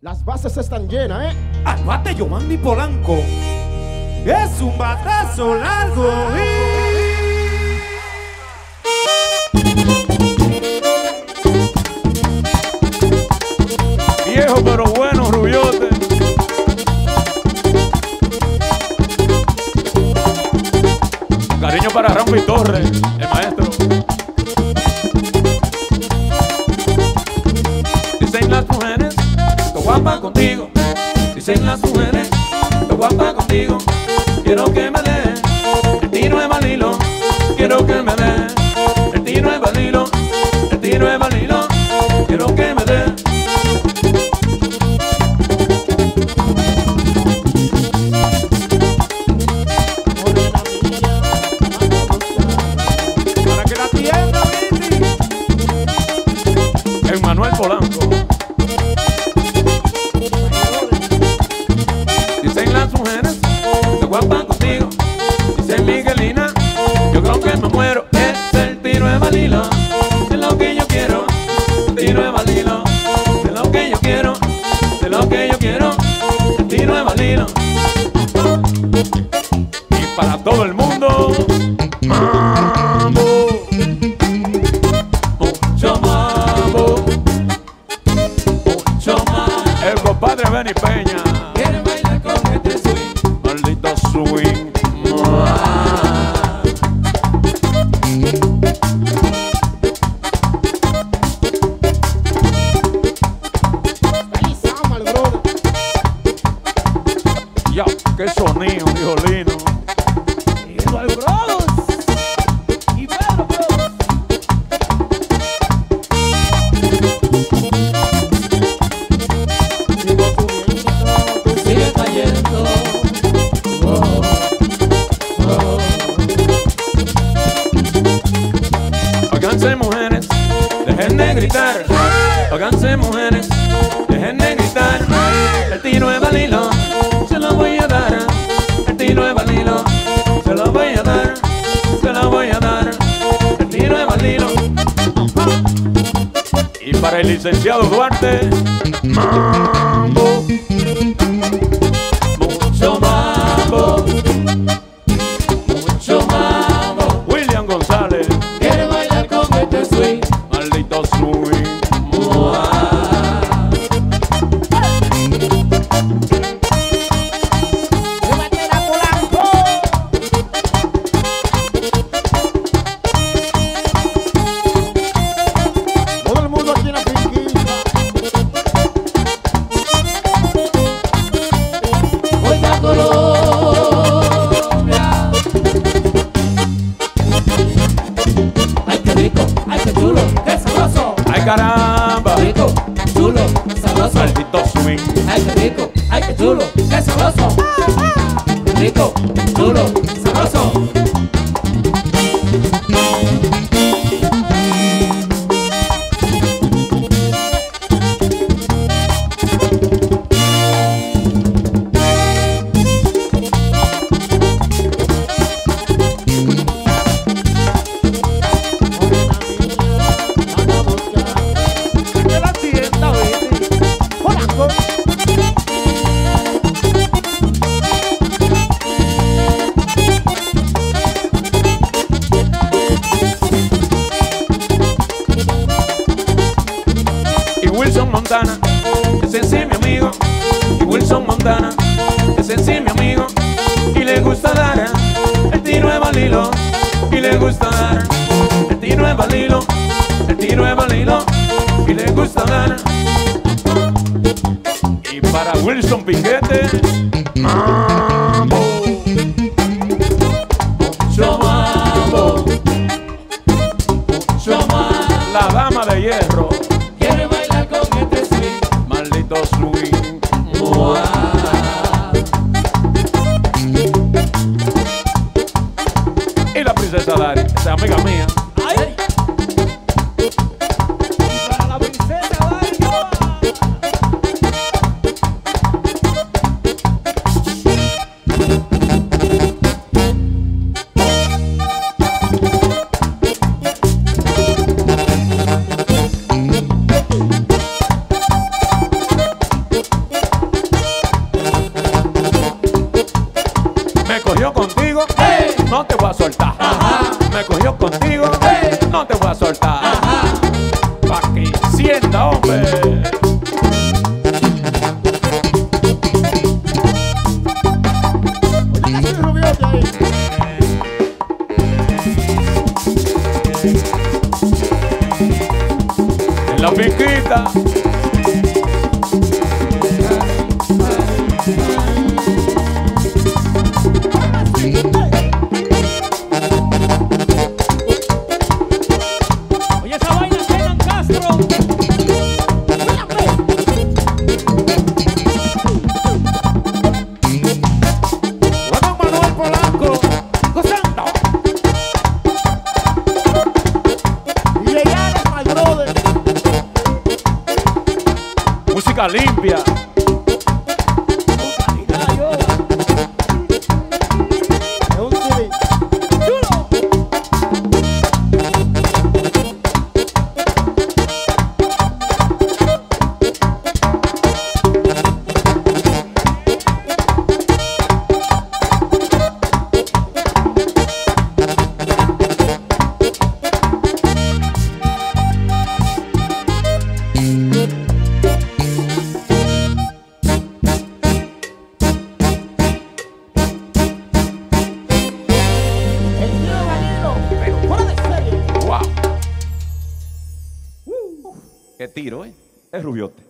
Las bases están llenas, ¿eh? Al bate Giovanni Polanco. Es un batazo largo. Viejo pero bueno, Rubiote. Cariño para Rampi Torres, Dicen las mujeres, estoy guapa contigo. Y para todo el mundo, mambo. Mucho mambo. Mucho más. El compadre Benny Peña. Qué sonido, dijo Lino. Eduardo Bros. Y Pedro Bros. Sigo subiendo, tú Sigue cayendo. Oh, oh. Háganse mujeres, dejen de gritar. Háganse mujeres, dejen de gritar. El tiro de licenciado Duarte, qué chulo, qué sabroso. Ay caramba. Rico, chulo, sabroso. Maldito swing. Ay, qué rico, ay, qué chulo, qué sabroso. Rico, chulo, Montana. Ese sí mi amigo. Y le gusta dar el tiro de balilo. Y le gusta dar el tiro de balilo. El tiro de balilo. Y le gusta dar. Y para Wilson Piquete. Mambo. Mucho mambo. Mucho mambo. La dama de hierro. Cogió contigo, no te voy a soltar. Me cogió contigo, no te voy a soltar. Pa' que encienda, hombre. En la finquita. Música limpia. Tiro, ¿eh? Es rubiote.